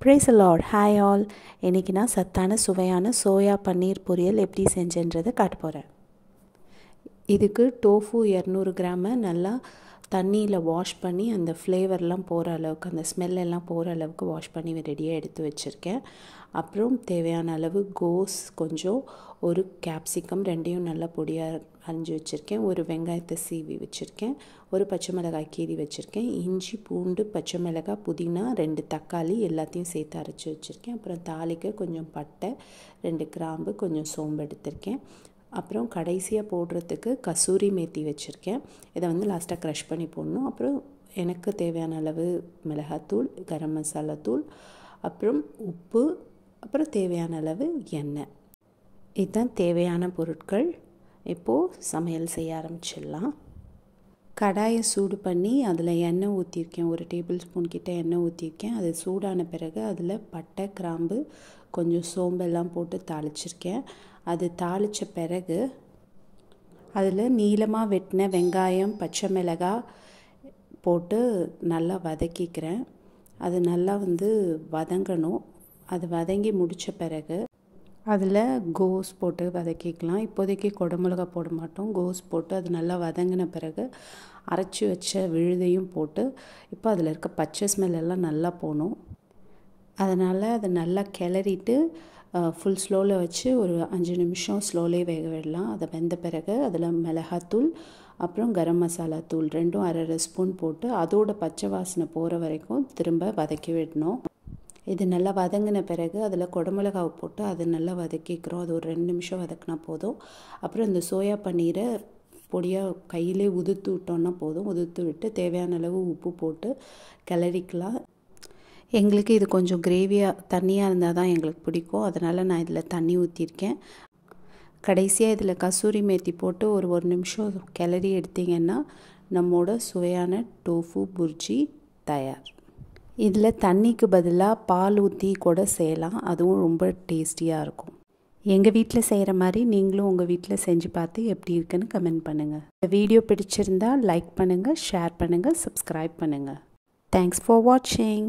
Price Lord hi all இன்றைக்கி நான் சத்தான சுவையான சோயா பன்னீர் பொரியல் எப்படி செஞ்சேன்றதை காட்ட போகிறேன் இதுக்கு டோஃபு இரநூறு கிராமை நல்லா தண்ணியில் வாஷ் பண்ணி அந்த ஃப்ளேவர்லாம் போகிற அளவுக்கு அந்த ஸ்மெல்லெல்லாம் போகிற அளவுக்கு வாஷ் பண்ணி ரெடியாக எடுத்து வச்சுருக்கேன். அப்புறம் தேவையான அளவு கோஸ் கொஞ்சம் ஒரு கேப்சிகம் ரெண்டையும் நல்லா பொடியாக அரிஞ்சு வச்சுருக்கேன். ஒரு வெங்காயத்தை சீவி வச்சுருக்கேன். ஒரு பச்சை மிளகாய் கீறி வச்சுருக்கேன். இஞ்சி பூண்டு பச்சை மிளகாய் புதினா ரெண்டு தக்காளி எல்லாத்தையும் சேர்த்து அரைச்சி வச்சுருக்கேன். அப்புறம் தாளிக்க கொஞ்சம் பட்டை ரெண்டு கிராம்பு கொஞ்சம் சோம்பு எடுத்திருக்கேன். அப்புறம் கடைசியாக போடுறதுக்கு கசூரி மேத்தி வச்சுருக்கேன். இதை வந்து லாஸ்ட்டாக க்ரஷ் பண்ணி போடணும். அப்புறம் எனக்கு தேவையான அளவு மிளகாத்தூள் கரம் மசாலா தூள் அப்புறம் உப்பு அப்புறம் தேவையான அளவு எண்ணெய். இதுதான் தேவையான பொருட்கள். இப்போது சமையல் செய்ய ஆரம்பிச்சிடலாம். கடாயை சூடு பண்ணி அதில் எண்ணெய் ஊற்றிருக்கேன். ஒரு டேபிள் ஸ்பூன் கிட்டே எண்ணெய் ஊற்றிருக்கேன். அது சூடான பிறகு அதில் பட்டை கிராம்பு கொஞ்சம் சோம்பெல்லாம் போட்டு தாளிச்சிருக்கேன். அது தாளித்த பிறகு அதில் நீளமாக வெட்டின வெங்காயம் பச்சை மிளகாய் போட்டு நல்லா வதக்கிக்கிறேன். அது நல்லா வந்து வதங்கணும். அது வதங்கி முடித்த பிறகு அதில் கோஸ் போட்டு வதக்கிக்கலாம். இப்போதைக்கு குடமிளகா போட மாட்டோம். கோஸ் போட்டு அது நல்லா வதங்கின பிறகு அரைச்சி வச்ச விழுதையும் போட்டு இப்போ அதில் இருக்க பச்சை ஸ்மெல் எல்லாம் நல்லா போகணும். அதனால் அதை நல்லா கிளறிட்டு ஃபுல் ஸ்லோவில் வச்சு ஒரு அஞ்சு நிமிஷம் ஸ்லோலே வேக விடலாம். அதை வெந்த பிறகு அதில் மிளகாத்தூள் அப்புறம் கரம் மசாலா தூள் ரெண்டும் அரை அரை ஸ்பூன் போட்டு அதோட பச்சை வாசனை போகிற வரைக்கும் திரும்ப வதக்கி விடணும். இது நல்லா வதங்கின பிறகு அதில் குடமிளகாவை போட்டு அதை நல்லா வதக்கிக்கிறோம். அது ஒரு ரெண்டு நிமிஷம் வதக்கினா போதும். அப்புறம் இந்த சோயா பன்னீரை பொடியாக கையிலே உதுத்து விட்டோன்னா போதும். உதுத்து விட்டு தேவையான அளவு உப்பு போட்டு கிளறிக்கலாம். எங்களுக்கு இது கொஞ்சம் கிரேவியாக தண்ணியாக இருந்தால் தான் எங்களுக்கு பிடிக்கும். அதனால் நான் இதில் தண்ணி ஊற்றிருக்கேன் கடைசியாக இதில் கசூரி மேத்தி போட்டு ஒரு ஒரு நிமிஷம் கிளறி எடுத்திங்கன்னா நம்மோட சுவையான டோஃபு புர்ஜி தயார். இதில் தண்ணிக்கு பதிலாக பால் ஊற்றி கூட செய்யலாம். அதுவும் ரொம்ப டேஸ்டியாக இருக்கும். எங்கள் வீட்டில் செய்கிற மாதிரி நீங்களும் உங்கள் வீட்டில் செஞ்சு பார்த்து எப்படி இருக்குன்னு கமெண்ட் பண்ணுங்கள் இந்த வீடியோ பிடிச்சிருந்தா லைக் பண்ணுங்கள் ஷேர் பண்ணுங்கள் சப்ஸ்கிரைப் பண்ணுங்கள் தேங்க்ஸ் ஃபார் வாட்சிங்